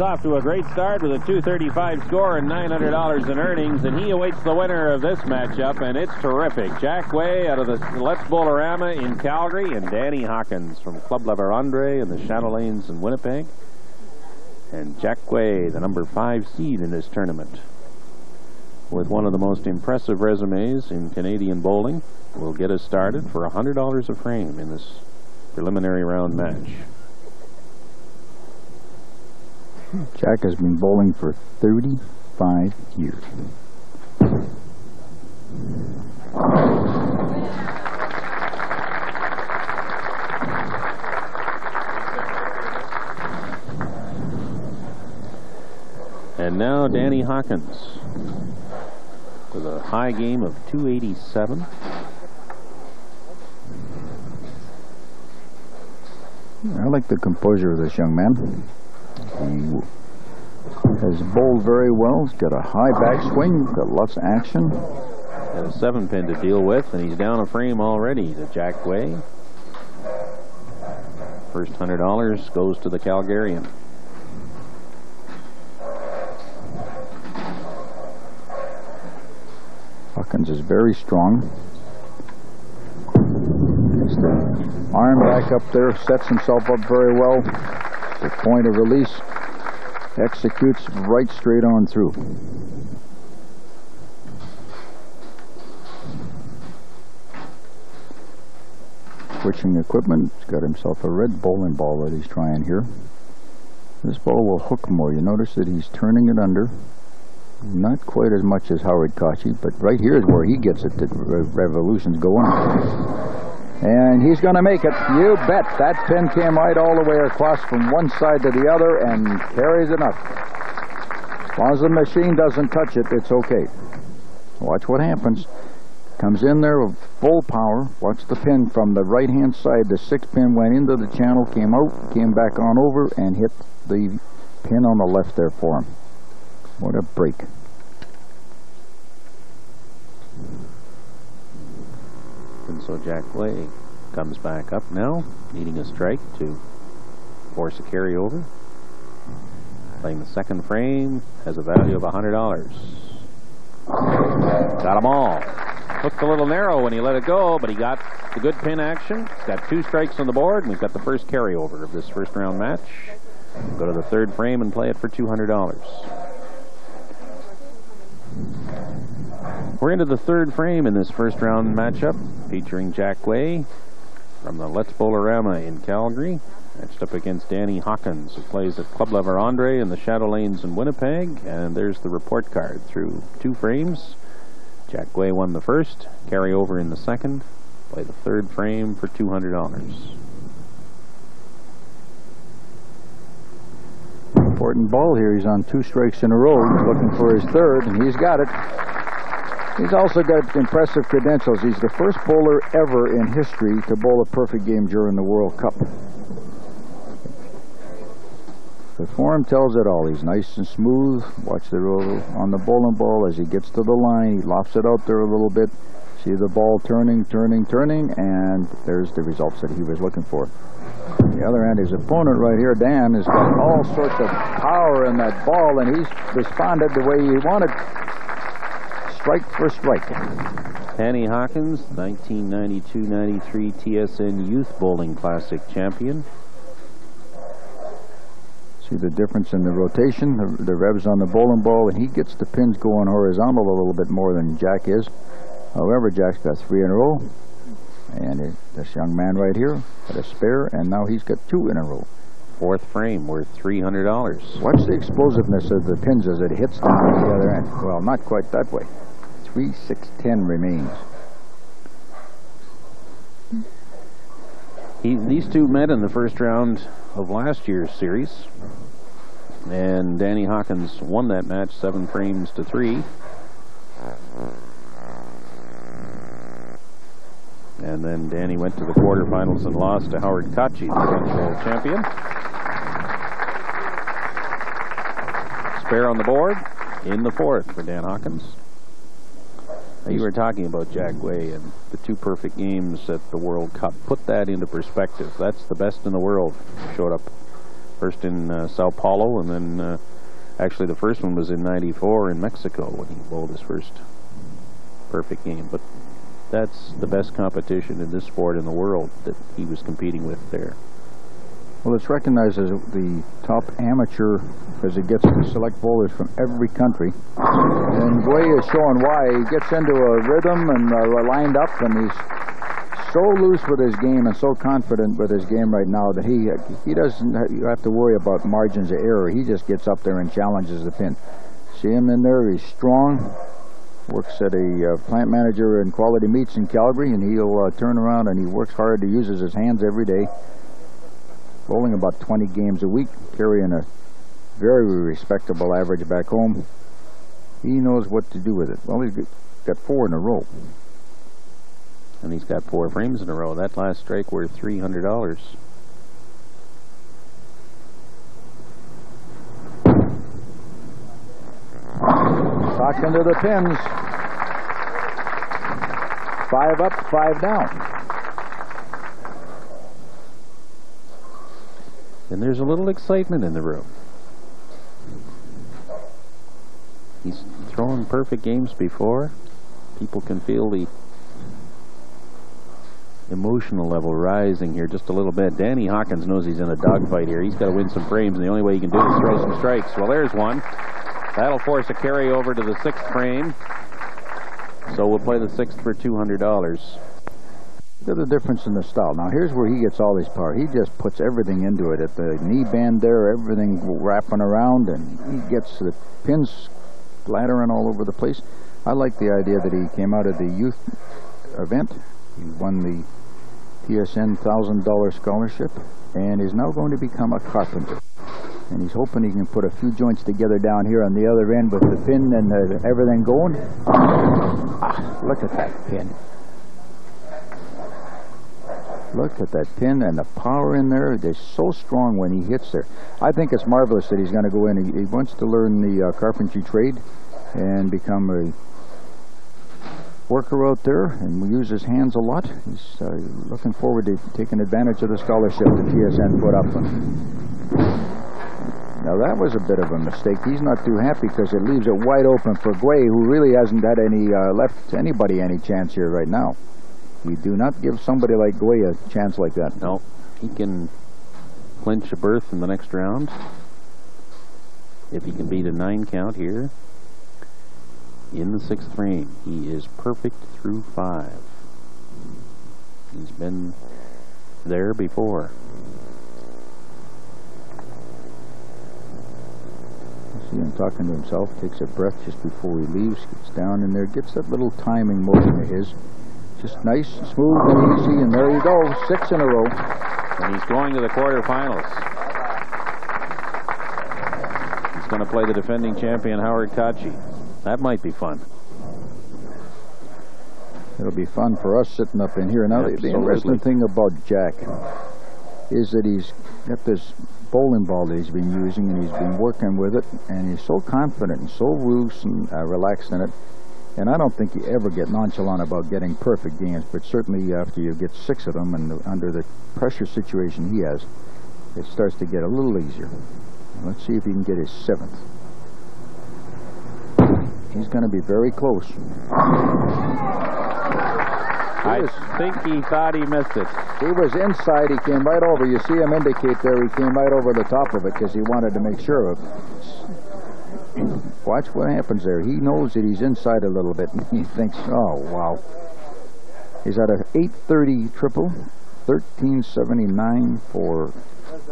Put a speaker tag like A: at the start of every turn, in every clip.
A: off to a great start with a 235 score and $900 in earnings, and he awaits the winner of this matchup, and it's terrific. Jack Guay out of the Let's Bolorama in Calgary, and Danny Hawkins from Club La Vérendrye in the Chatelaines in Winnipeg. And Jack Guay, the number five seed in this tournament, with one of the most impressive resumes in Canadian bowling, will get us started for $100 a frame in this preliminary round match.
B: Jack has been bowling for 35 years.
A: And now Danny Hawkins with a high game of 287.
B: I like the composure of this young man. He has bowled very well. He's got a high backswing, got lots of action.
A: Got a seven pin to deal with, and he's down a frame already to Jack Guay. First hundred dollars goes to the Calgarian.
B: Hawkins is very strong. Gets the arm back up there, sets himself up very well. The point of release executes right straight on through. Switching equipment, he's got himself a red bowling ball that he's trying here. This ball will hook more. You notice that he's turning it under. Not quite as much as Howard Kochi, but right here is where he gets it. The revolution's going. And he's going to make it. You bet. That pin came right all the way across from one side to the other and carries it up. As long as the machine doesn't touch it, it's okay. Watch what happens. Comes in there with full power. Watch the pin from the right-hand side. The six pin went into the channel, came out, came back on over, and hit the pin on the left there for him. What a break.
A: So Jack Guay comes back up now, needing a strike to force a carryover. Playing the second frame has a value of $100. Got them all. Looked a little narrow when he let it go, but he got the good pin action. Got two strikes on the board, and we've got the first carryover of this first round match. Go to the third frame and play it for $200. We're into the third frame in this first round matchup featuring Jack Guay from the Let's Bolorama in Calgary. Matched up against Danny Hawkins, who plays at Club La Vérendrye in the Chatelaines in Winnipeg. And there's the report card through two frames. Jack Guay won the first, carry over in the second, play the third frame for $200.
B: Important ball here. He's on two strikes in a row. He's looking for his third, and he's got it. He's also got impressive credentials. He's the first bowler ever in history to bowl a perfect game during the World Cup. The form tells it all. He's nice and smooth. Watch the roll on the bowling ball as he gets to the line. He lofts it out there a little bit. See the ball turning, turning, turning, and there's the results that he was looking for. On the other hand, his opponent right here, Dan, has got all sorts of power in that ball, and he's responded the way he wanted. Strike for strike.
A: Danny Hawkins, 1992-93 TSN Youth Bowling Classic champion.
B: See the difference in the rotation, the, the revs on the bowling ball, and he gets the pins going horizontal a little bit more than Jack is. However, Jack's got three in a row, and it, this young man right here had a spare, and now he's got two in a row.
A: Fourth frame worth $300.
B: Watch the explosiveness of the pins as it hits down on the other end. Well, not quite that way. 3, 6, 10 remains.
A: He, these two met in the first round of last year's series. And Danny Hawkins won that match seven frames to three. And then Danny went to the quarterfinals and lost to Howard Kochi, the eventual champion. Spare on the board in the fourth for Dan Hawkins. You were talking about Jack Guay and the two perfect games at the World Cup. Put that into perspective. That's the best in the world showed up First in uh, Sao Paulo, and then uh, actually the first one was in '94 in Mexico when he bowled his first perfect game. But that's the best competition in this sport in the world that he was competing with there.
B: Well, it's recognized as the top amateur because it gets select bowlers from every country. And Guay is showing why. He gets into a rhythm and uh, lined up, and he's so loose with his game and so confident with his game right now that he he doesn't have to worry about margins of error. He just gets up there and challenges the pin. See him in there? He's strong. Works at a uh, plant manager in quality meats in Calgary, and he'll uh, turn around and he works hard. He uses his hands every day bowling about 20 games a week, carrying a very respectable average back home. He knows what to do with it. Well, he's got four in a row.
A: And he's got four frames in a row. That last strike worth $300.
B: Socked into the pins. Five up, five down.
A: And there's a little excitement in the room. He's thrown perfect games before. People can feel the emotional level rising here just a little bit. Danny Hawkins knows he's in a dogfight here. He's got to win some frames, and the only way he can do it is throw some strikes. Well, there's one. That'll force a carry over to the sixth frame. So we'll play the sixth for $200.
B: The difference in the style. Now, here's where he gets all his power. He just puts everything into it. At the knee band there, everything wrapping around, and he gets the pins splattering all over the place. I like the idea that he came out of the youth event. He won the TSN $1,000 scholarship and is now going to become a carpenter. And he's hoping he can put a few joints together down here on the other end with the pin and uh, everything going. Ah, look at that pin. Look at that pin and the power in there. They're so strong when he hits there. I think it's marvelous that he's going to go in. He, he, wants to learn the uh, carpentry trade and become a worker out there and use his hands a lot. He's uh, looking forward to taking advantage of the scholarship that TSN put up. Now that was a bit of a mistake. He's not too happy because it leaves it wide open for Guay, who really hasn't had any uh, left anybody any chance here right now. You do not give somebody like Guay a chance like that.
A: No. He can clinch a berth in the next round. If he can beat a nine count here in the sixth frame. He is perfect through five. He's been there before.
B: See him talking to himself, takes a breath just before he leaves, gets down in there, gets that little timing motion of his. Just nice, and smooth, and easy, and there you go, six in a row.
A: And he's going to the quarterfinals. He's going to play the defending champion, Howard Kachi. That might be fun.
B: It'll be fun for us sitting up in here. Now, the, the interesting thing about Jack is that he's got this bowling ball that he's been using, and he's been working with it, and he's so confident and so loose and uh, relaxed in it and I don't think you ever get nonchalant about getting perfect games, but certainly after you get six of them and the, under the pressure situation he has, it starts to get a little easier. Let's see if he can get his seventh. He's going to be very close.
A: I think he thought he missed it.
B: He was inside. He came right over. You see him indicate there. He came right over the top of it because he wanted to make sure of it. Watch what happens there. He knows that he's inside a little bit, and he thinks, oh, wow. He's at a 830 triple, 1379 for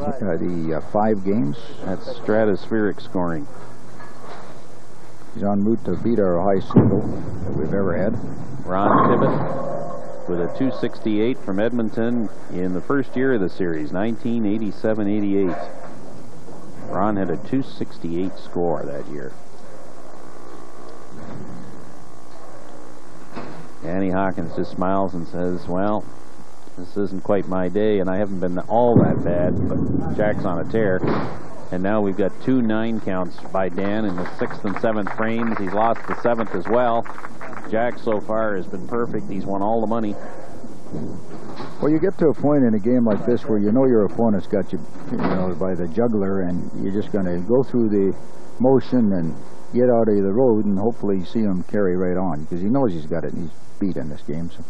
B: uh, the uh, five games.
A: That's stratospheric scoring.
B: He's on route to beat our high single that we've ever had.
A: Ron Tibbett with a 268 from Edmonton in the first year of the series, 1987-88. Ron had a 268 score that year. Danny Hawkins just smiles and says, well, this isn't quite my day, and I haven't been all that bad, but Jack's on a tear. And now we've got two nine counts by Dan in the sixth and seventh frames. He's lost the seventh as well. Jack so far has been perfect. He's won all the money.
B: Well, you get to a point in a game like this where you know your opponent's got you, you know, by the juggler, and you're just going to go through the motion and get out of the road and hopefully see him carry right on because he knows he's got it. And he's beat in this game. So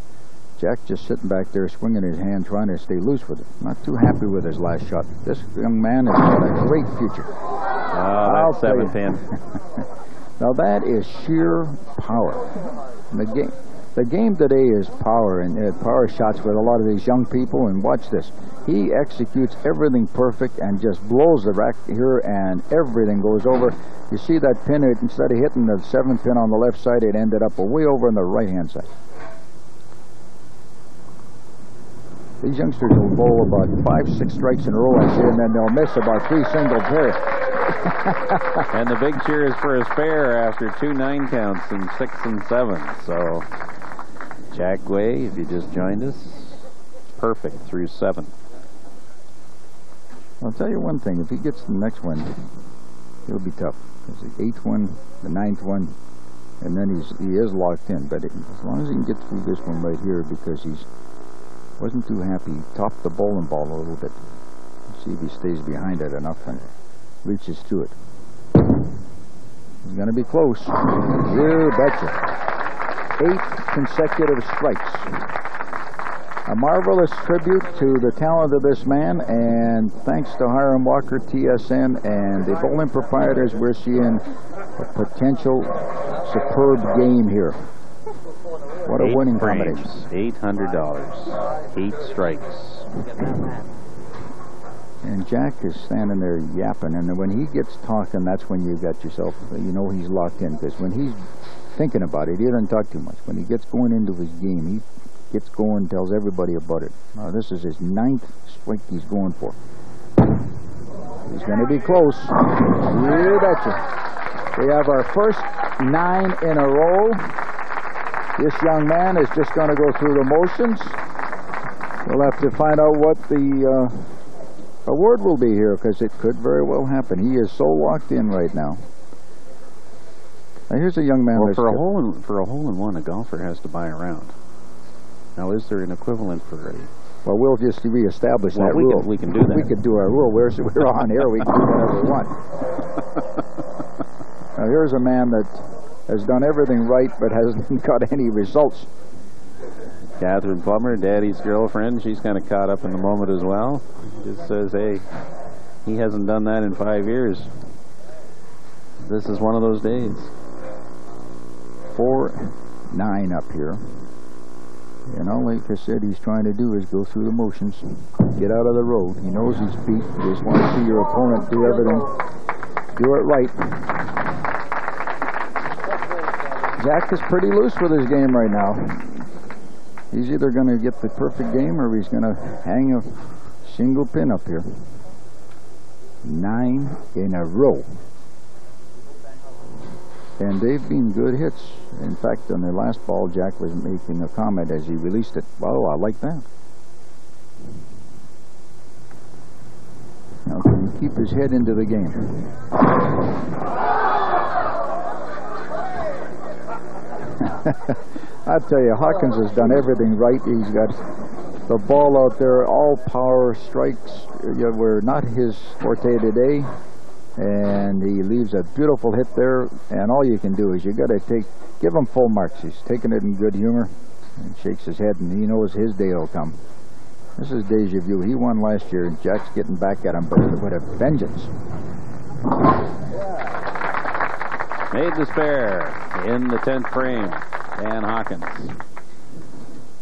B: Jack just sitting back there, swinging his hand, trying to stay loose with it. Not too happy with his last shot. This young man has got a great future.
A: Oh, that's seven pin.
B: now that is sheer power. In The game. The game today is power and uh, power shots with a lot of these young people. And watch this. He executes everything perfect and just blows the rack here, and everything goes over. You see that pin, it, instead of hitting the seven pin on the left side, it ended up way over on the right-hand side. These youngsters will bowl about five, six strikes in a row, I say, and then they'll miss about three singles there.
A: and the big cheer is for his pair after two nine counts and six and seven. So, Jack Guay, if you just joined us, perfect through seven.
B: I'll tell you one thing: if he gets the next one, it'll be tough. Because the eighth one, the ninth one, and then he's he is locked in. But it, as long as he can get through this one right here, because he's wasn't too happy. He topped the bowling ball a little bit. Let's see if he stays behind it enough and reaches to it. He's going to be close. You betcha. Eight consecutive strikes. A marvelous tribute to the talent of this man, and thanks to Hiram Walker, TSN, and the bowling proprietors, we're seeing a potential superb game here. What a
A: Eight
B: winning
A: frames,
B: combination.
A: Eight hundred dollars. Eight strikes.
B: And Jack is standing there yapping, and when he gets talking, that's when you got yourself, you know he's locked in, because when he's thinking about it, he doesn't talk too much. When he gets going into his game, he gets going, tells everybody about it. Now, this is his ninth strike he's going for. He's going to be close. You betcha. We have our first nine in a row. This young man is just going to go through the motions. We'll have to find out what the uh, award will be here because it could very well happen. He is so locked in right now. Now here's a young man.
A: Well, for a hole in, for a hole in one, a golfer has to buy a round. Now, is there an equivalent for a?
B: Well, we'll just reestablish
A: Well,
B: that
A: we
B: rule.
A: can- we can do that.
B: We could do our rule. We're, we're on air. We can do whatever we want. now, here's a man that has done everything right but hasn't got any results.
A: Catherine Plummer, Daddy's girlfriend, she's kind of caught up in the moment as well. Just says, hey, he hasn't done that in five years. This is one of those days.
B: Four, nine up here. And all, like I said, he's trying to do is go through the motions, get out of the road. He knows he's beat. You just want to see your opponent do everything, do it right. Zach is pretty loose with his game right now. He's either going to get the perfect game or he's going to hang a single pin up here. Nine in a row. And they've been good hits. In fact, on the last ball, Jack was making a comment as he released it. Oh, I like that. Now, can he keep his head into the game? I tell you, Hawkins has done everything right. He's got the ball out there, all power strikes were not his forte today, and he leaves a beautiful hit there. And all you can do is you got to take, give him full marks. He's taking it in good humor, and shakes his head, and he knows his day will come. This is deja vu. He won last year, and Jack's getting back at him, but with a vengeance.
A: Made the spare in the 10th frame. Dan Hawkins.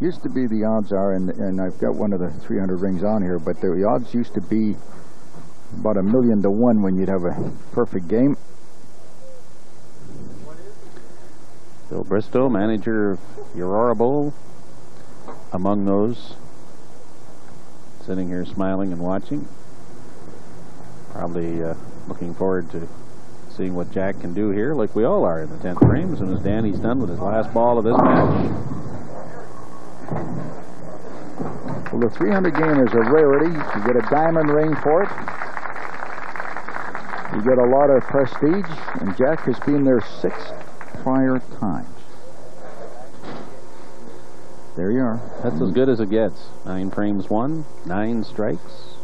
B: Used to be the odds are, and, and I've got one of the 300 rings on here, but the odds used to be about a million to one when you'd have a perfect game.
A: Bill Bristow, manager of Aurora Bowl, among those sitting here smiling and watching. Probably uh, looking forward to seeing what Jack can do here, like we all are in the 10th frame, as soon as Danny's done with his last ball of this match.
B: Well, the 300 game is a rarity. You get a diamond ring for it. You get a lot of prestige, and Jack has been there six prior times. There you are.
A: That's as good as it gets. Nine frames won, nine strikes.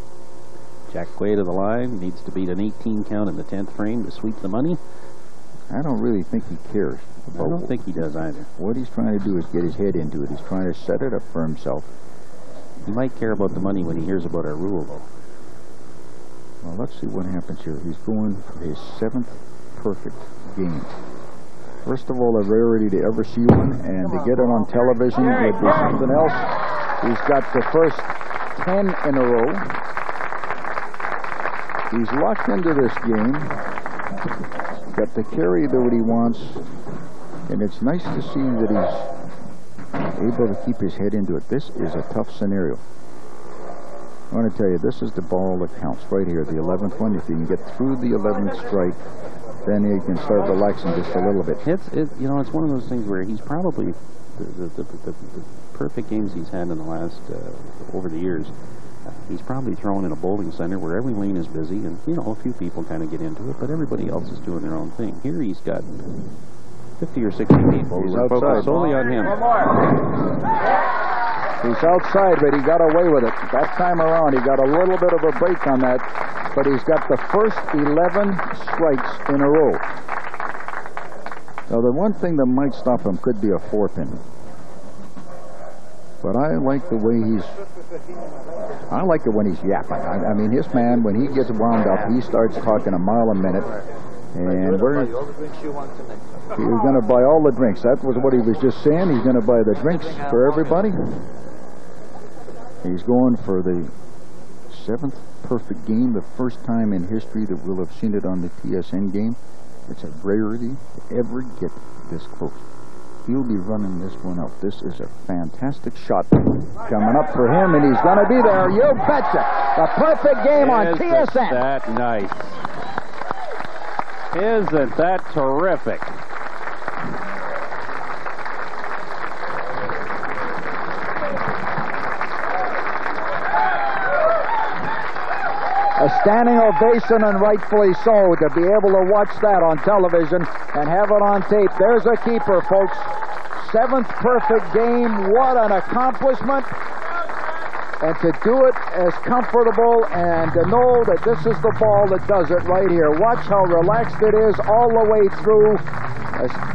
A: Jack Guay to the line. Needs to beat an 18 count in the 10th frame to sweep the money.
B: I don't really think he cares.
A: I don't think he does either.
B: What he's trying to do is get his head into it. He's trying to set it up for himself.
A: He might care about the money when he hears about our rule, though.
B: Well, let's see what happens here. He's going for his seventh perfect game. First of all, a rarity to ever see one, and to get it on television would be something else. He's got the first 10 in a row. He's locked into this game. Got the carry that he wants, and it's nice to see that he's able to keep his head into it. This is a tough scenario. I want to tell you, this is the ball that counts right here, the 11th one. If you can get through the 11th strike, then you can start relaxing just a little bit.
A: It's, it, you know, it's one of those things where he's probably the, the, the, the, perfect games he's had in the last, uh, over the years. He's probably thrown in a bowling center where every lane is busy and, you know, a few people kind of get into it, but everybody else is doing their own thing. Here he's got 50 or 60 people
B: He's
A: who are
B: outside.
A: focused solely on him.
B: He's outside, but he got away with it. That time around, he got a little bit of a break on that, but he's got the first 11 strikes in a row. Now, the one thing that might stop him could be a four pin. But I like the way he's. I like it when he's yapping. I, I mean, his man, when he gets wound up, he starts talking a mile a minute. And we're. He's going to buy all the drinks. That was what he was just saying. He's going to buy the drinks for everybody. He's going for the seventh perfect game, the first time in history that we'll have seen it on the TSN game. It's a rarity to ever get this close. He'll be running this one up. This is a fantastic shot coming up for him, and he's going to be there. You betcha. The perfect game on
A: Isn't
B: TSN.
A: that nice? Isn't that terrific?
B: A standing ovation, and rightfully so, to be able to watch that on television and have it on tape. There's a keeper, folks. Seventh perfect game. What an accomplishment. And to do it as comfortable and to know that this is the ball that does it right here. Watch how relaxed it is all the way through.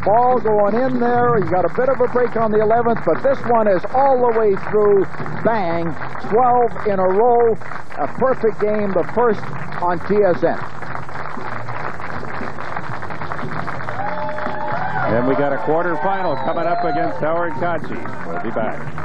B: Ball going in there. You got a bit of a break on the 11th, but this one is all the way through. Bang. 12 in a row. A perfect game, the first on TSN.
A: And we got a quarterfinal coming up against Howard Kachi. We'll be back.